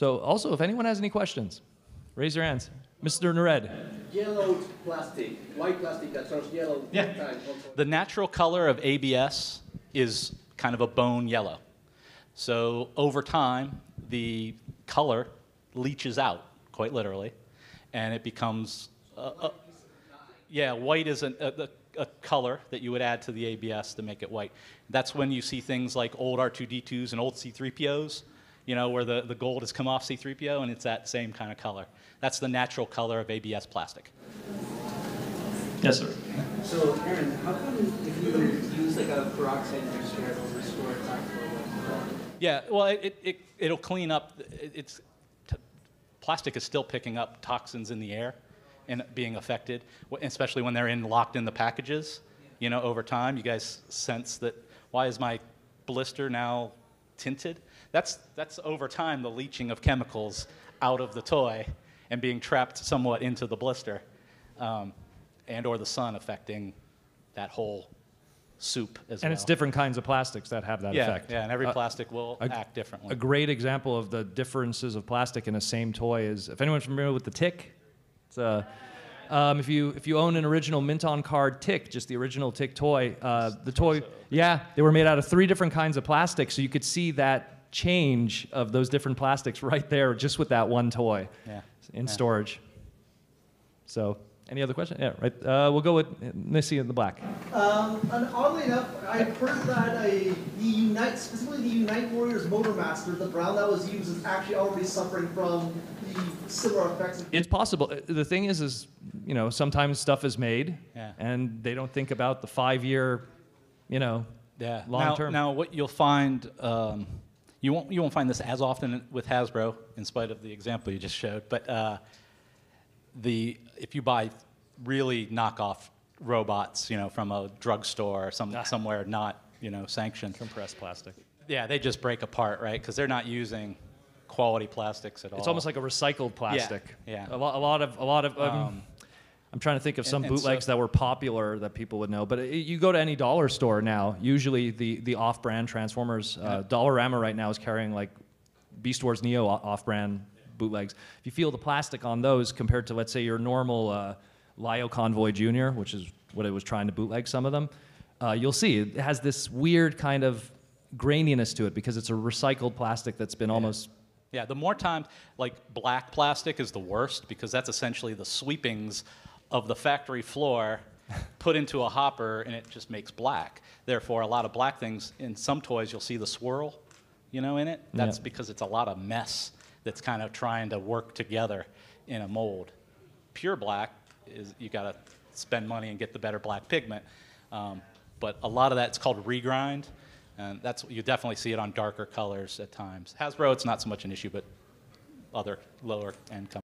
So also, if anyone has any questions, raise your hands. Mr. Nared. Yellow plastic, white plastic that turns yellow. Yeah. time. The natural color of ABS is kind of a bone yellow. So over time, the color leaches out, quite literally, and it becomes, a, a, yeah, white is an, a, a, a color that you would add to the ABS to make it white. That's when you see things like old R2D2s and old C3POs, you know, where the, the gold has come off C3PO and it's that same kind of color. That's the natural color of ABS plastic. Yes, sir. So, Aaron, how come if you use like a peroxide mixture, it'll restore black Yeah, well, it, it, it, it'll clean up. It, it's t- plastic is still picking up toxins in the air and being affected, especially when they're in locked in the packages. You know, over time, you guys sense that. Why is my blister now tinted? That's that's over time the leaching of chemicals out of the toy and being trapped somewhat into the blister, um, and or the sun affecting that whole soup as well. And well. it's different kinds of plastics that have that yeah, effect. Yeah, and every Uh, plastic will a- act differently. A great example of the differences of plastic in a same toy is if anyone's familiar with the tick, it's a, um, if you if you own an original mint on card tick, just the original tick toy, uh, the toy, yeah, they were made out of three different kinds of plastic, so you could see that change of those different plastics right there just with that one toy Yeah. in Yeah. storage. So, any other question? Yeah, right. Uh, we'll go with Missy in the black. Um, and oddly enough, I've heard that a, the Unite, specifically the Unite Warriors Motor Master, the brown that was used, is actually already suffering from the similar effects. It's possible. Uh, The thing is, is you know, sometimes stuff is made, Yeah. and they don't think about the five-year, you know, Yeah. long now, term. Now, what you'll find, um, you won't you won't find this as often with Hasbro, in spite of the example you just showed. But uh, the if you buy really knockoff robots, you know, from a drugstore or some somewhere not you know sanctioned, compressed plastic. yeah, they just break apart, right? Because they're not using quality plastics at all. It's almost like a recycled plastic. yeah. A, lot, a lot of a lot of. Um, Um, I'm trying to think of some and so- bootlegs that were popular that people would know. But it, you go to any dollar store now. Usually, the the off-brand Transformers, uh, Dollarama right now is carrying like Beast Wars Neo off-brand bootlegs. If you feel the plastic on those compared to let's say your normal uh, Lio Convoy Junior, which is what it was trying to bootleg some of them, uh, you'll see it has this weird kind of graininess to it because it's a recycled plastic that's been almost Yeah, the more times, like black plastic is the worst because that's essentially the sweepings of the factory floor put into a hopper and it just makes black. Therefore, a lot of black things in some toys you'll see the swirl, you know, in it. That's Yeah. because it's a lot of mess that's kind of trying to work together in a mold. Pure black is you got to spend money and get the better black pigment. Um, but a lot of that's called regrind, and that's you definitely see it on darker colors at times. Hasbro, it's not so much an issue, but other lower end companies.